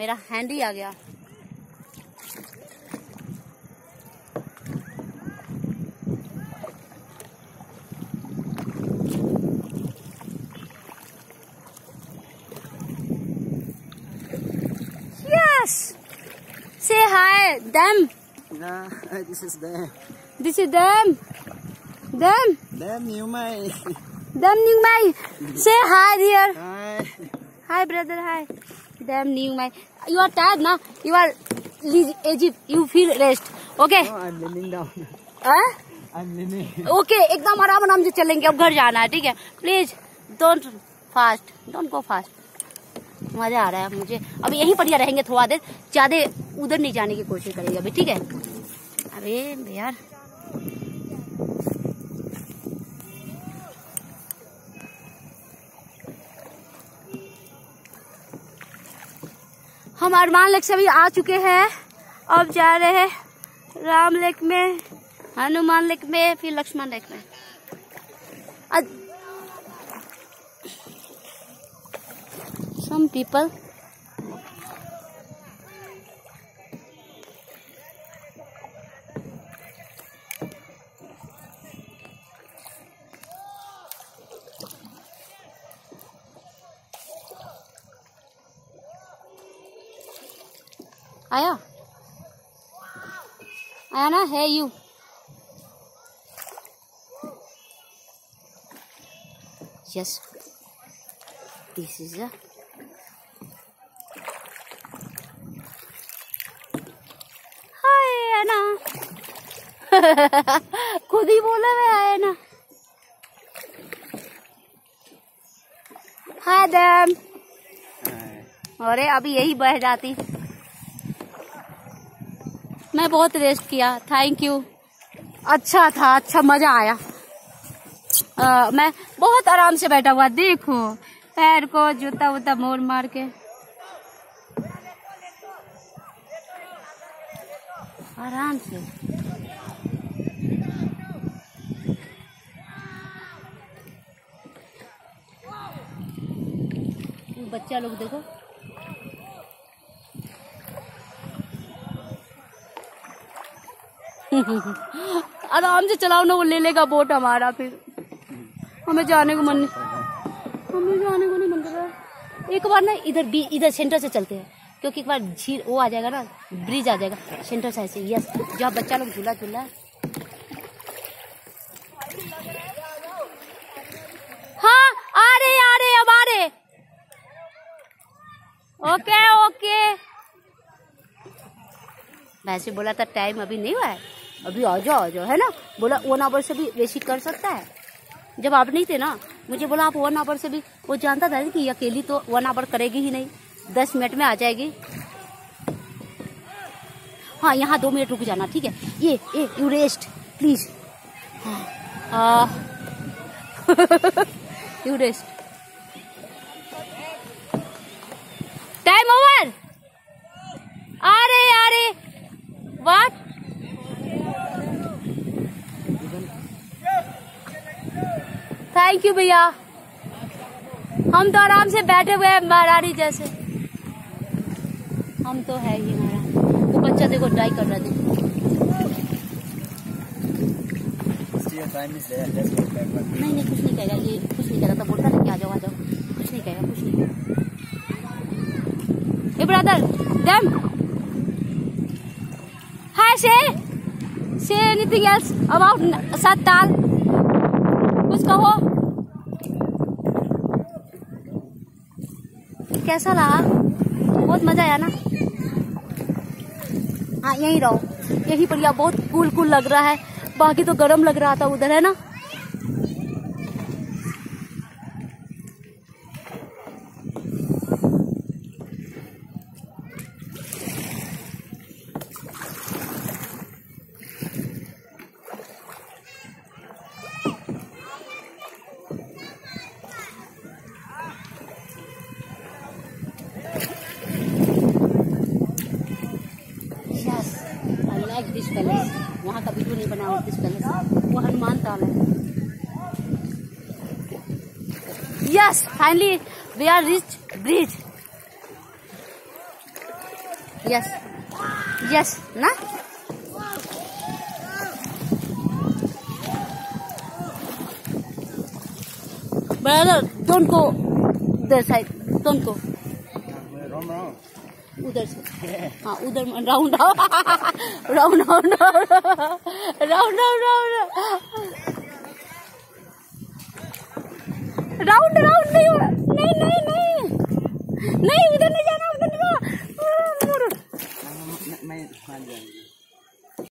मेरा हैंड ही आ गया Yes. Say hi, them. Nah, this is them. This is them. Them. Them you may. Them New Mai. Say hi, dear. Hi. Hi, brother. Hi. Them New Mai. You are tired now. You are Egypt. You feel rest. Okay. Oh, I'm leaning down. Huh? I'm leaning. Okay एकदम आराम आराम से चलेंगे अब घर जाना है ठीक है please don't fast don't go fast मज़ा आ रहा है मुझे अभी यहीं पर ही रहेंगे थोड़ा देर ज़्यादा उधर नहीं जाने की कोशिश करेंगे अभी ठीक है अरे यार हम अरमान लेक से भी आ चुके हैं। अब जा रहे हैं राम लेक में, हनुमान लेक में, फिर लक्ष्मण लेक में। सम पीपल आया। आया ना? है you is a hi Anna. खुद ही बोला मैं आया ना हाय दैम अरे अभी यही बह जाती। मैं बहुत रेस्ट किया. थैंक यू अच्छा था अच्छा मज़ा आया. आ, मैं बहुत आराम से बैठा हुआ देखो. पैर को जूता वूता मोड़ मार के. आराम से. बच्चा लोग देखो. आराम से चलाओ ना, वो ले लेगा बोट हमारा फिर। हमें जाने को मन नहीं हमें जाने को नहीं मन कर रहा एक बार ना इधर बी इधर सेंटर से चलते हैं, क्योंकि एक बार झील वो आ जाएगा ना ब्रिज आ जाएगा सेंटर साइड से। यस जहाँ बच्चा लोग झूला झूला हाँ। आ रहे आ रहे, अब आ रहे। ओके ओके वैसे बोला था, टाइम अभी नहीं हुआ है? अभी आ जाओ आ जाओ, है ना? बोला वन आवर से भी बेसिक कर सकता है। जब आप नहीं थे ना, मुझे बोला, आप वन आवर से भी वो जानता था कि अकेली तो वन आवर करेगी ही नहीं। दस मिनट में आ जाएगी। हाँ यहाँ दो मिनट रुक जाना, ठीक है? ये ये यू रेस्ट प्लीज़ हाँ। यू रेस्ट टाइम ओवर अरे अरे व्हाट थैंक यू भैया। हम तो आराम से बैठे हुए हैं महारानी जैसे। हम तो है ही हमारा वो बच्चा देखो ट्राई कर रहा देखो। नहीं नहीं कुछ नहीं कहेगा ये कुछ नहीं कह रहा था बोलता ना कि आ जाओ आ जाओ। कुछ नहीं कहेगा कुछ नहीं। ए ब्रदर देम हाय से say anything else about Sattal कुछ कहो। कैसा रहा बहुत मज़ा आया ना? हाँ यहीं रहो। यहीं पर बहुत कूल कूल लग रहा है। बाकी तो गर्म लग रहा था उधर, है ना? जगदीश पैलेस वहाँ का वीडियो नहीं बना जगदीश पैलेस वो हनुमान ताल है। Yes finally we are reach bridge yes yes ना? Brother, don't go this side. Don't go. उधर से हाँ उधर राउंड आओ round round round round round round नहीं नहीं नहीं नहीं नहीं उधर नहीं जाना उधर नहीं मैं मैं